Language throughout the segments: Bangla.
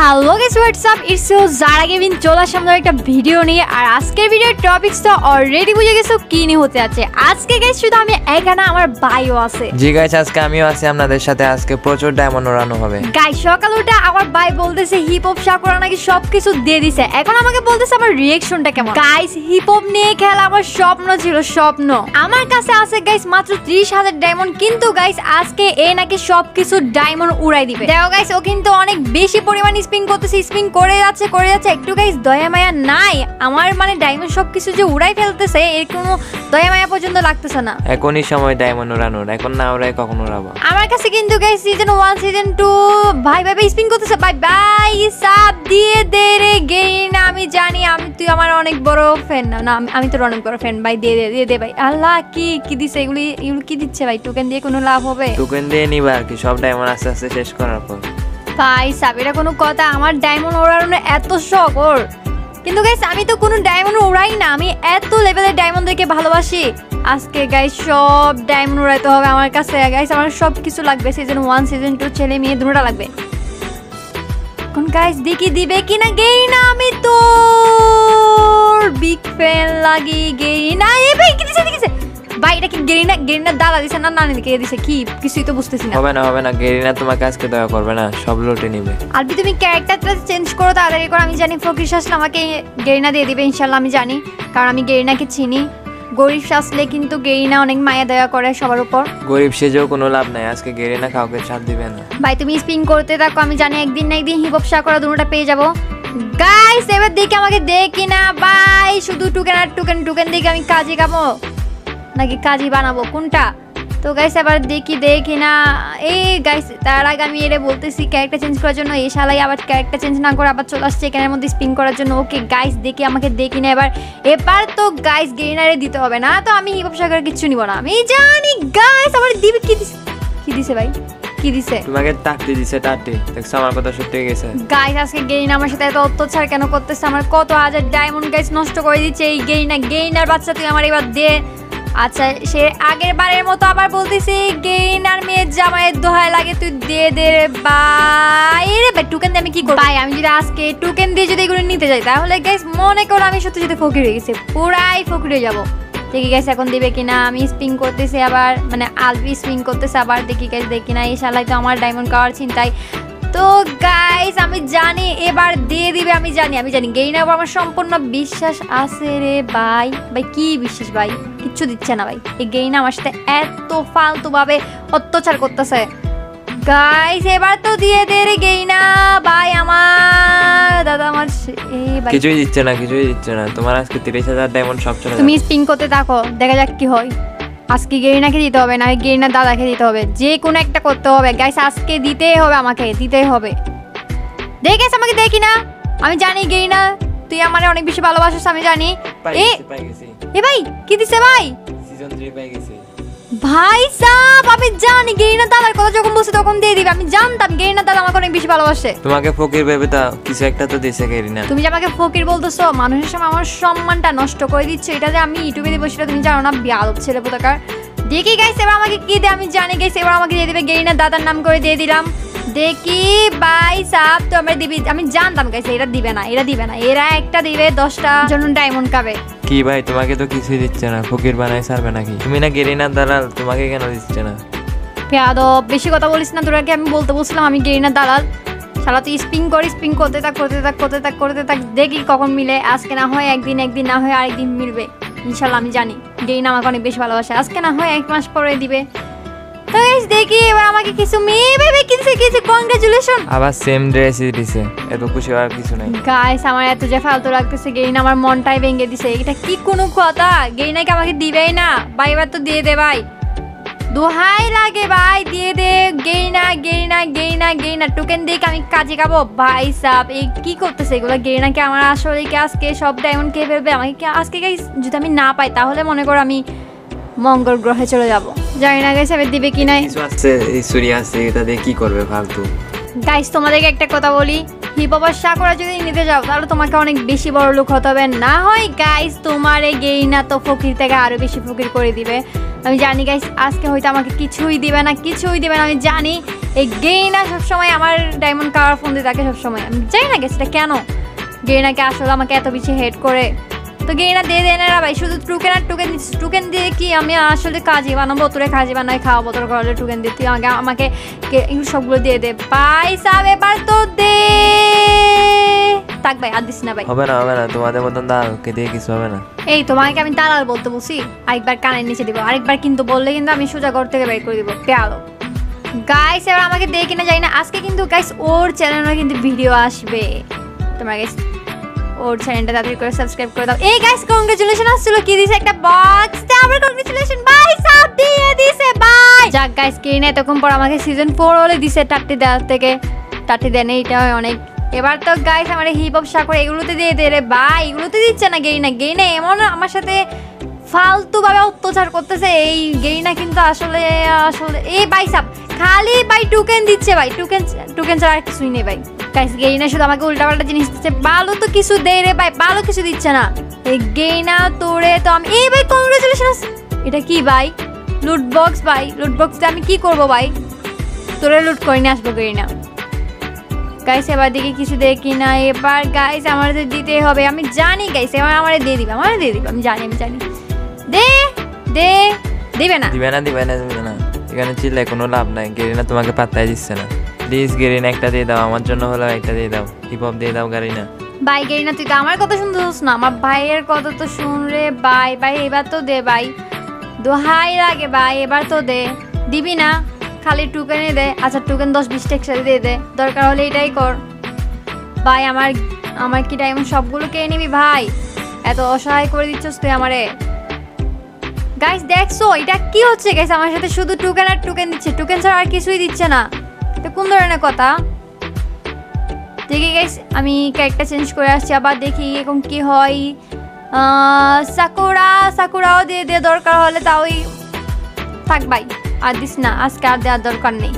Hello guys what's up it's you জারা গেভিন চলে আসলাম একটা ভিডিও নিয়ে আর আজকের ভিডিওর টপিকস তো অলরেডি বুঝে গেছো কি নিয়ে হতে আছে আজকে গাইস শুধু আমি এখানে আমার বাইও আছে। জি গাইস আজকে আমিও আছি আপনাদের সাথে। আজকে প্রচুর ডায়মন্ড ওড়ানো হবে। গাইস সকাল উঠে আমার ভাই বলতেছে হিপ হপ সাকুরা নাকি সবকিছু দিয়ে দিছে। এখন আমাকে বলতেছে আমার রিয়েকশনটা কেমন? গাইস হিপ হপ নিয়ে খেলা আমার স্বপ্ন ছিল স্বপ্ন। আমার কাছে আছে গাইস মাত্র ত্রিশ হাজার ডায়মন্ড কিন্তু গাইস আজকে এ নাকি সবকিছু ডায়মন্ড উড়াই দিবে। দেখো গাইস ও কিন্তু অনেক বেশি পরিমাণ স্পিন করতেছে স্পিন করে যাচ্ছে করে যাচ্ছে। একটু গাইস দয়া মায়া নাই। আমার মানে ডায়মন্ড সবকিছু যে উড়াই ফেলতেছে এর কোনো দয়া মায়া পর্যন্ত লাগতেছে না। এখনই সময় ডায়মন্ড ওড়ানোর এখন না ওড়াই কখন ওড়াবো আমার কাছে কিন্তু গাইস সিজন 1 সিজন 2 ভাই ভাই স্পিন করতেছে। ভাই ভাই সাপ দিয়ে দে রে গেইন আমি জানি আমি তুই আমার অনেক বড় ফ্যান না না আমি- আমি তোর অনেক বড় ফ্যান ভাই দিয়ে দে দিয়ে দে ভাই। আল্লাহ কি কি দিছে এগুলি এগুলো কি দিচ্ছে ভাই? টোকেন দিয়ে কোনো লাভ হবে? টোকেন দিয়ে নিবা আর কি সব ডায়মন্ড আস্তে আস্তে শেষ করার পর। ভাই এটা কোনো কথা, আমার ডায়মন্ড ওড়ানোর এত শখ ওর। কিন্তু গাইস আমি তো কোনো ডায়মন্ড উড়াই না, আমি এত লেভেলের ডায়মন্ড দেখে ভালোবাসি। আজকে গাইস সব ডায়মন্ড উড়াইতে হবে আমার কাছে। গাইস আমার সব কিছু লাগবে সিজন ওয়ান সিজন টু ছেলে মেয়ে, দুটোটা লাগবে। এখন গাইস দেখি দিবে কিনা গেই না আমি তো বিগ ফ্যান লাগি গেই না এ ভাই কি দিছে ভাই এটা কি গেরিনা গেরিনা দাদা দিছে না নানি দিকে দিছে? কি? কিছুই তো বুঝতেছি না। হবে না হবে না গেরিনা তোমাকে আজকে দয়া করবে না সব লুটে নিবে। আলবি তুমি ক্যারেক্টারটা চেঞ্জ করো তাড়াতাড়ি করে আমি জানি ফকির শাসলে আমাকে গেরিনা দিয়ে দিবে ইনশাল্লাহ আমি জানি কারণ আমি গেরিনাকে চিনি। গরিব শাসলে কিন্তু গেরিনা অনেক মায়া দয়া করে সবার উপর। গরিব সেজেও কোনো লাভ নাই আজকে গেরিনা কাউকে ছাড় দিবে না। ভাই তুমি স্পিন করতে থাকো আমি জানি একদিন না একদিন হিপ হপ করা দুটোটা পেয়ে যাব। গাইস এবার দেখি আমাকে দেখি না ভাই শুধু টুকেন আর টুকেন টুকেন দেখে আমি কাজে খাব নাকি কাজই বানাবো কোনটা? তো গাইস এবার দেখি দেখি না। এই গাইস তার আগে আমি এরে বলতেছি ক্যারেক্টার চেঞ্জ করার জন্য এই শালাই আবার ক্যারেক্টার চেঞ্জ না করে আবার চলে আসছে এখানের মধ্যে স্পিন করার জন্য। ওকে গাইস দেখি আমাকে দেখি না এবার। এবার তো গাইস গেইনারে দিতে হবে না তো আমি হিপ সাগরের কিচ্ছু নিব না। আমি জানি গাইস আমার দিবে কি দিছে? কি দিছে ভাই? কি দিছে? তোমাকে দিছে দেখছ আমার কথা সত্যি হয়ে গেছে? গাইস আজকে গেইন আমার সাথে এত অত্যাচার কেন করতেছে? আমার কত হাজার ডায়মন্ড গাইস নষ্ট করে দিচ্ছে। এই গেইনা গেইনার বাচ্চা তুই আমার এবার দে। আচ্ছা সে আগের বারের মতো আবার বলতেছি, গেইন আর মেয়ের জামাইয়ের দোহায় লাগে, তুই দিয়ে দে রে বাই রে ভাই টুকেন দিয়ে আমি কি করব? ভাই, আমি যদি আজকে টুকেন দিয়ে যদি এগুলো নিতে যাই, তাহলে গাইস মনে করো আমি সত্যি সত্যি ফকির হয়ে গেছি, পুরাই ফকির হয়ে যাব। দেখি গাইস এখন দিবে কিনা, আমি স্পিং করতেছি আবার মানে আলবি স্পিং করতেছে আবার, দেখি গাইস দেখি না এই শালাই তো আমার ডায়মন্ড কাওয়ার চিন্তায় তো গাইস আমি জানি এবার দিয়ে দিবে আমি জানি আমি জানি। উপর আমার সম্পূর্ণ বিশ্বাস আছে রে ভাই। ভাই কি বিশ্বাস ভাই? কিচ্ছু দিচ্ছে না ভাই। এই গেইনা আমার সাথে এত ফালতু ভাবে অত্যাচার করতেছে। গাইস এবার তো দিয়ে দে রে গেইনা ভাই আমার দাদা আমার সে- এই ভাই। কিছুই দিচ্ছে না কিছুই দিচ্ছে না। তোমার আজকে তিরিশ হাজার ডায়মন্ড সব চলে তুমি যাবে স্পিং করতে থাকো দেখা যাক কি হয়। আজকে গেরিনাকে দিতে হবে না গেরিনার দাদাকে দিতে হবে। যে কোনো একটা করতে হবে। গাইস আজকে দিতেই হবে আমাকে দিতেই হবে। দেখেছ আমাকে দেখি না আমি জানি গেরিনা তুই আমার অনেক বেশি ভালোবাসিস আমি জানি। এ ভাই কি দিছে ভাই? সিজন 3 পাই গেছি। ভাই সাব আমি জানি গেরিনা দাদার কথা যখন বলছে তখন দিয়ে দিবে। আমি জানতাম গেরিনা দাদা আমাকে অনেক বেশি ভালোবাসে। তোমাকে ফকির ভেবে তা কিছু একটা তো দিছে গেরিনা তুমি যে আমাকে ফকির বলতেছো মানুষের সামনে আমার সম্মানটা নষ্ট করে দিচ্ছে। এটা যে আমি ইউটিউবে দিব সেটা তুমি জানো না বিয়াদব ছেলে পোতাকার দেখি গাইছে এবার আমাকে কি দে আমি জানি গাইছে এবার আমাকে দিয়ে দিবে গেরিনা দাদার নাম করে দিয়ে দিলাম। দেখি বাই সাপ তো আমরা দিবি আমি জানতাম গাইছে এটা দিবে না এরা দিবে না এরা একটা দিবে দশটা। জন্য ডায়মন্ড কাবে। কি ভাই, তোমাকে তো কিছুই দিচ্ছে না। ফকির বানাই ছাড়বে নাকি? তুমি না গেরিনার দালাল, তোমাকে কেন দিচ্ছে না? পেয়াদব বেশি কথা বলিস না তোরাকে আমি বলতে বলছিলাম আমি গেরিনার দালাল। শালা, তুই স্পিং কর স্পিং করতে থাক করতে থাক করতে থাক করতে থাক দেখি কখন মিলে, আজকে না হয় একদিন একদিন না হয় আরেকদিন মিলবে। ইনশাল্লাহ আমি জানি গেরিনা আমাকে অনেক বেশি ভালোবাসে। আজকে না হয় এক মাস পরে দিবে। তো guys, দেখি এবার আমাকে কিছু মেয়ে ভেবে কিনছে কিছু কংগ্রেচুলেশন আবার সেম ড্রেসই দিছে এত খুশি হওয়ার কিছু নাই। গাইস আমার এত যে ফালতু লাগতেছে গেরিনা আমার মনটাই ভেঙে দিছে। এটা কি কোনো কথা? গেরিনাকে আমাকে দিবেই না। ভাই এবার তো দিয়ে দে ভাই। দোহাই লাগে ভাই দিয়ে দে। গেইনা গেইনা গেইনা গেইনা টোকেন দিয়ে আমি কাজে খাব? ভাই সাপ এই কি করতেছে এগুলো? গেইনা কি আমার আসলে কি আজকে সব ডায়মন্ড কে ফেলবে আমাকে কি আজকে গাইস যদি আমি না পাই তাহলে মনে করো আমি মঙ্গল গ্রহে চলে যাব। জানি না গাইস এবার দিবে কি নাই। কিছু এই সুরি আছে এটা দিয়ে কি করবে ফালতু? গাইস তোমাদেরকে একটা কথা বলি। হিপ হপ আর সাকুরা যদি নিতে যাও তাহলে তোমাকে অনেক বেশি বড় লোক হতে হবে। না হয় গাইস তোমার এই গেইনা তো ফকির থেকে আরও বেশি ফকির করে দিবে। আমি জানি গাইস আজকে হয়তো আমাকে কিছুই দিবে না কিছুই দিবে না। আমি জানি এই গেইনা সবসময় আমার ডায়মন্ড কাওয়ার ফোন দিয়ে থাকে সবসময়। আমি জানি না গেছে এটা কেন? গেইনাকে আসলে আমাকে এত বেশি হেড করে? তো গেইনা দিয়ে দেয় না ভাই শুধু টুকেন আর টুকেন টুকেন দিয়ে কি আমি আসলে কাজই বানাবো? তোরে কাজই বানাই খাওয়াবো তোর ঘরে টুকেন দিয়ে তুই আমাকে আমাকে সবগুলো দিয়ে দে। ভাই সাব এবার তো দে। থাক ভাই আর দিস না ভাই। হবে না হবে না তোমাদের মতন দাঁড়ালকে দিয়ে কিছু হবে না। এই তোমাকে আমি দালাল বলতে বলছি। আরেকবার কানের নিচে দিব আরেকবার কিন্তু বললে কিন্তু আমি সোজা ঘর থেকে বের করে দিব। পেয়ালো। গাইস এবার আমাকে দেখে কিনা যাই না। আজকে কিন্তু গাইস ওর চ্যানেলে কিন্তু ভিডিও আসবে। তোমরা গাইস ওর চ্যানেলটা তাড়াতাড়ি করে সাবস্ক্রাইব করে দাও। এই গাইস কংগ্রেচুলেশন আসছিল। কি দিছে একটা বক্স তে আবার কংগ্রেচুলেশন ভাই সব দিয়ে দিছে বাই যাক গাইস কে না এতক্ষণ পর আমাকে সিজন 4 হলে দিছে টাট্টি দেওয়ার থেকে। টাট্টি দেন এইটা অনেক। এবার তো গাইস আমার হিপ হপ সাকর, এগুলোতে দিয়ে দে রে বাই এগুলোতে দিচ্ছে না গেইনা গেইনা এমন আমার সাথে ফালতু ভাবে অত্যাচার করতেছে। এই গেইনা কিন্তু আসলে আসলে এই ভাই সাব খালি ভাই টুকেন দিচ্ছে ভাই। টুকেন টুকেন ছাড়া আর কিছুই নেই ভাই। গাইস গেইনা শুধু আমাকে উল্টাপাল্টা জিনিস দিচ্ছে। ভালো তো কিছু দেয় রে ভাই ভালো কিছু দিচ্ছে না। এই গেইনা তোরে তো আমি এই ভাই কংগ্রেচুলেশন এটা কি ভাই? লুট বক্স ভাই লুট বক্সটা আমি কি করব ভাই? তোরে লুট করে নিয়ে আসব গেইনা গাইস এবার দিকে কিছু দেখি না। এবার গাইস আমাদের দিতে হবে। আমি জানি গাইস এবার আমারে দিয়ে দিবে, আমারে দিয়ে দিবে। আমি জানি আমি জানি। দে দে, দিবে না। দিবে না দিবে না দিবে না। এখানে চিল্লাই কোনো লাভ নাই। গেরিনা তোমাকে পাত্তাই দিচ্ছে না। প্লিজ গেরিনা একটা দিয়ে দাও। আমার জন্য হলো একটা দিয়ে দাও। হিপ হপ দিয়ে দাও গাড়িনা ভাই গেই না তুই তো আমার কথা শুনতে চাস না। আমার ভাইয়ের কথা তো শুন রে ভাই ভাই এবার তো দে ভাই দোহাই লাগে ভাই এবার তো দে। দিবি না, খালি টুকেনে দে। আচ্ছা টুকেন দশ বিশটা একসাথে দিয়ে দে। দরকার হলে এটাই কর। ভাই আমার আমার কি টাইম সবগুলো কে নিবি, ভাই? এত অসহায় করে দিচ্ছস তুই আমারে। গাইস দেখছ, এটা কি হচ্ছে? গাইস আমার সাথে শুধু টুকেন আর টুকেন দিচ্ছে। টুকেন ছাড়া আর কিছুই দিচ্ছে না। এটা কোন ধরনের কথা? দেখি গাইস আমি ক্যারেক্টার চেঞ্জ করে আসছি, আবার দেখি এরকম কি হয়। সাকুরা, সাকুরাও দিয়ে দিয়ে দরকার হলে তাওই থাক ভাই আর দিস না, আজকে আর দেওয়ার দরকার নেই।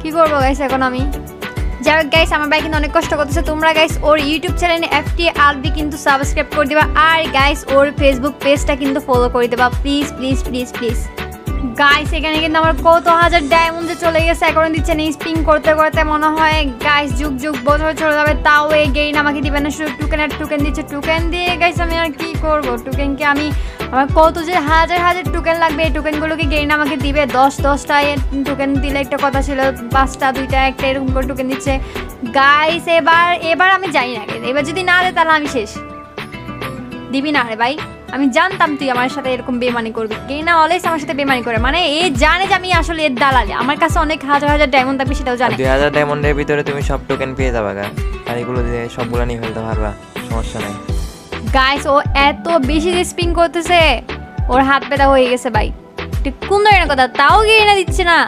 কি করব গাইস এখন আমি? যাই হোক গাইস আমার ভাই কিন্তু অনেক কষ্ট করতেছে। তোমরা গাইস ওর ইউটিউব চ্যানেলে এফটি আলবি কিন্তু সাবস্ক্রাইব করে দিবা। আর গাইস ওর ফেসবুক পেজটা কিন্তু ফলো করে দেবা। Please please please please guys এখানে কিন্তু আমার কত হাজার ডায়মন্ডে চলে গেছে। এখন দিচ্ছে না স্পিং করতে করতে মনে হয় গাইস যুগ যুগ বছর চলে যাবে, তাও এই গেইন আমাকে দিবে না। শুধু টুকেন আর টুকেন দিচ্ছে। টুকেন দিয়ে গাইস আমি আর কি করব? টুকেনকে আমি, আমার কত যে হাজার হাজার টোকেন লাগবে। এই টোকেনগুলোকে গেইন আমাকে দিবে। দশ দশটা টোকেন দিলে একটা কথা ছিল, পাঁচটা, দুইটা, একটা এরকম করে টোকেন দিচ্ছে। গাইস এবার এবার আমি জানি না। এবার যদি না দেয়, তাহলে আমি শেষ। দিবি না রে ভাই। আমি জানতাম তুই আমার সাথে এরকম বেমানি করবি। কে না অলওয়েজ আমার সাথে বেমানি করে। মানে এ জানে যে আমি আসলে এর দালালি। আমার কাছে অনেক হাজার হাজার ডায়মন্ড থাকবে সেটাও জানে। দুই হাজার ডায়মন্ডের ভিতরে তুমি সব টোকেন পেয়ে যাবে গা আর এগুলো দিয়ে সবগুলো নিয়ে ফেলতে পারবা। সমস্যা নাই। গাইস ও এত বেশি যে স্পিন করতেছে। ওর হাত ব্যথা হয়ে গেছে ভাই। ঠিক কোন ধরনের কথা? তাও গিয়ে না দিচ্ছে না।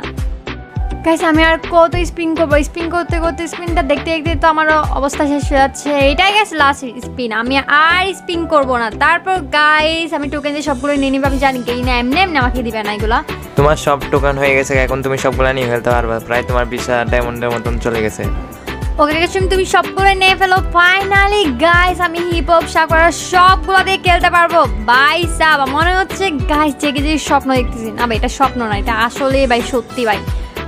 গাইস আমি আর কত স্পিন করব? স্পিন করতে করতে স্পিনটা দেখতে দেখতে তো আমার অবস্থা শেষ হয়ে যাচ্ছে। এটাই গেছে লাস্ট স্পিন আমি আর স্পিন করব না। তারপর গাইস আমি টোকেন দিয়ে সবগুলো নিয়ে নিবো। আমি জানি গেই না এমনি এমনি আমাকে দিবে না এগুলা। তোমার সব টোকেন হয়ে গেছে। এখন তুমি সবগুলো নিয়ে ফেলতে পারবা। প্রায় তোমার বিশ ডায়মন্ডের মতন চলে গেছে। ওকে তুমি তুমি সবগুলো নিয়ে ফেলো। ফাইনালি গাইস আমি হিপ হপ সাকরা সবগুলো দিয়ে খেলতে পারব। বাই সাব মনে হচ্ছে গাইস জেগে যে স্বপ্ন দেখতেছি। না ভাই এটা স্বপ্ন না। এটা আসলে ভাই সত্যি ভাই।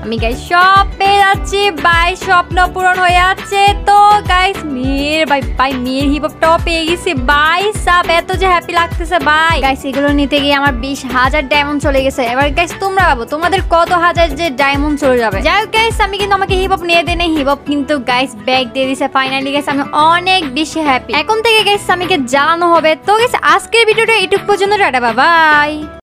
আমি গাইস সব পেয়ে যাচ্ছি। ভাই স্বপ্ন পূরণ হয়ে যাচ্ছে। তো গাইস মেয়ের বাই ভাই, মেয়ের হিপ হপটাও পেয়ে গেছি। ভাই সাব এত যে হ্যাপি লাগতেছে ভাই গাইস এগুলো নিতে গিয়ে আমার বিশ হাজার ডায়মন্ড চলে গেছে। এবার গাইস তোমরা ভাবো, তোমাদের কত হাজার যে ডায়মন্ড চলে যাবে? যাই হোক গাইস আমি কিন্তু আমাকে হিপ হপ নিয়ে দেনে হিপ কিন্তু গাইস ব্যাগ দিয়ে দিছে ফাইনালি গাইস আমি অনেক বেশি হ্যাপি এখন থেকে গাইস আমিকে জ্বালানো হবে। তো গাইস আজকের ভিডিওটা এটুক পর্যন্ত, টাটা বাই